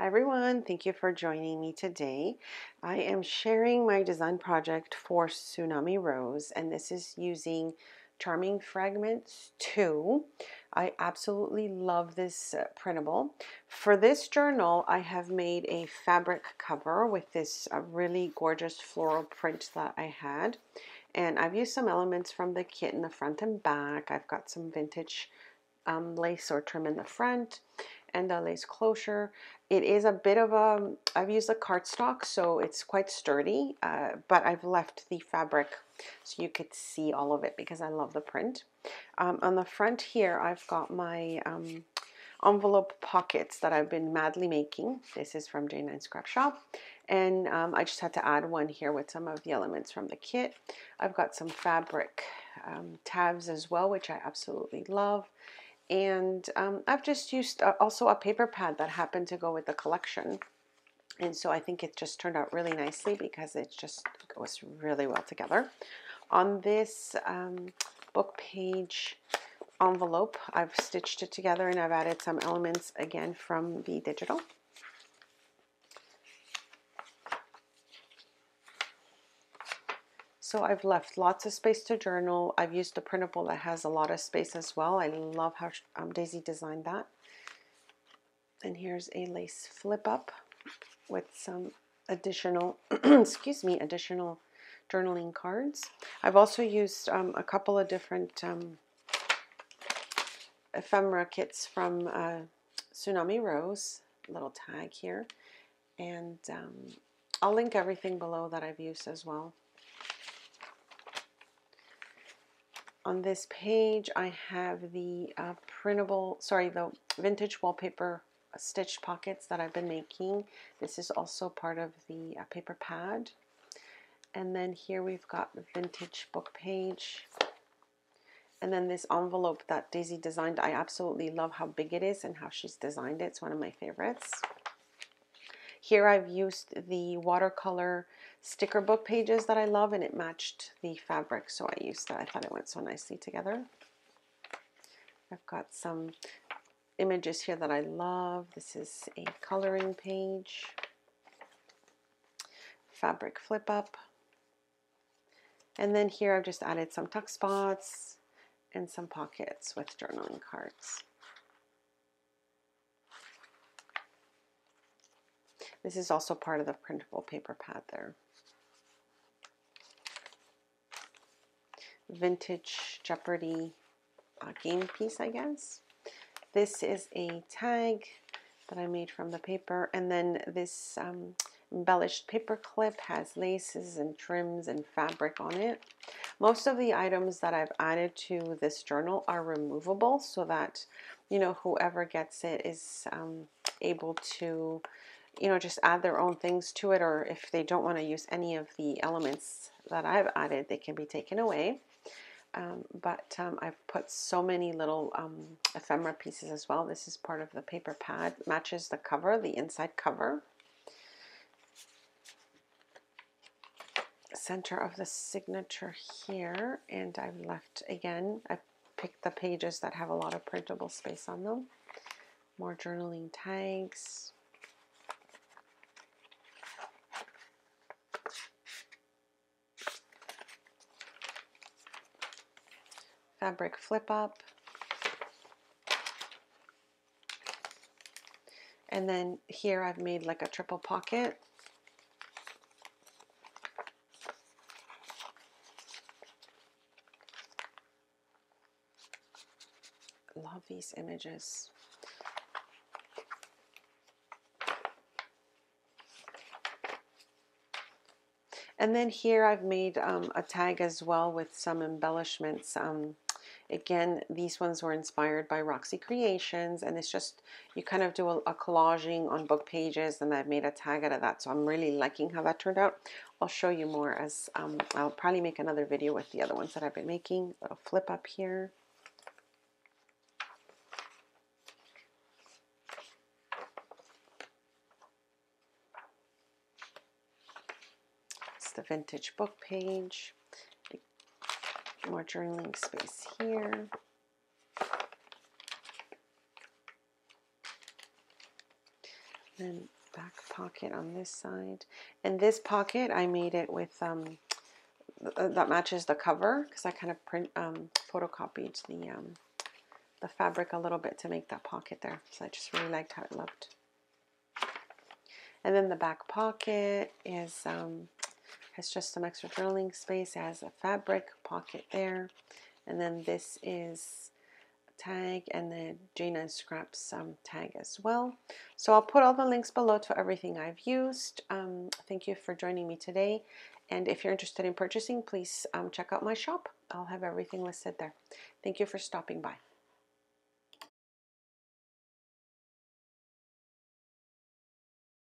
Hi everyone, thank you for joining me today. I am sharing my design project for Tsunami Rose and this is using Charming Fragments 2. I absolutely love this uh, printable. For this journal, I have made a fabric cover with this uh, really gorgeous floral print that I had. And I've used some elements from the kit in the front and back. I've got some vintage um, lace or trim in the front and a lace closure. It is a bit of a, I've used a cardstock, so it's quite sturdy, uh, but I've left the fabric so you could see all of it because I love the print. Um, on the front here, I've got my um, envelope pockets that I've been madly making. This is from J9 Scrap Shop. And um, I just had to add one here with some of the elements from the kit. I've got some fabric um, tabs as well, which I absolutely love. And um, I've just used uh, also a paper pad that happened to go with the collection. And so I think it just turned out really nicely because it just goes really well together. On this um, book page envelope, I've stitched it together and I've added some elements again from the digital. So I've left lots of space to journal. I've used a printable that has a lot of space as well. I love how um, Daisy designed that. And here's a lace flip up with some additional, excuse me, additional journaling cards. I've also used um, a couple of different um, ephemera kits from uh, Tsunami Rose, little tag here. And um, I'll link everything below that I've used as well. On this page I have the uh, printable, sorry, the vintage wallpaper stitched pockets that I've been making. This is also part of the uh, paper pad. And then here we've got the vintage book page. And then this envelope that Daisy designed, I absolutely love how big it is and how she's designed it. It's one of my favorites. Here I've used the watercolor sticker book pages that I love and it matched the fabric so I used that. I thought it went so nicely together. I've got some images here that I love. This is a coloring page, fabric flip up. And then here I've just added some tuck spots and some pockets with journaling cards. This is also part of the printable paper pad there. vintage Jeopardy uh, game piece, I guess. This is a tag that I made from the paper, and then this um, embellished paper clip has laces and trims and fabric on it. Most of the items that I've added to this journal are removable so that, you know, whoever gets it is um, able to, you know, just add their own things to it, or if they don't want to use any of the elements that I've added, they can be taken away. Um, but um, I've put so many little um, ephemera pieces as well. This is part of the paper pad, matches the cover, the inside cover. Center of the signature here, and I've left again, I've picked the pages that have a lot of printable space on them. More journaling tags. Fabric flip up. And then here I've made like a triple pocket. Love these images. And then here I've made um, a tag as well with some embellishments. Um, Again, these ones were inspired by Roxy Creations, and it's just, you kind of do a, a, collaging on book pages, and I've made a tag out of that, so I'm really liking how that turned out. I'll show you more as, um, I'll probably make another video with the other ones that I've been making. Little flip up here. It's the vintage book page more journaling space here. And back pocket on this side. And this pocket, I made it with, um, that matches the cover because I kind of print, um, photocopied the, um, the fabric a little bit to make that pocket there. So I just really liked how it looked. And then the back pocket is um, has just some extra drilling space. It has a fabric pocket there. And then this is a tag and the Jane Scraps tag as well. So I'll put all the links below to everything I've used. Um, thank you for joining me today. And if you're interested in purchasing, please um, check out my shop. I'll have everything listed there. Thank you for stopping by.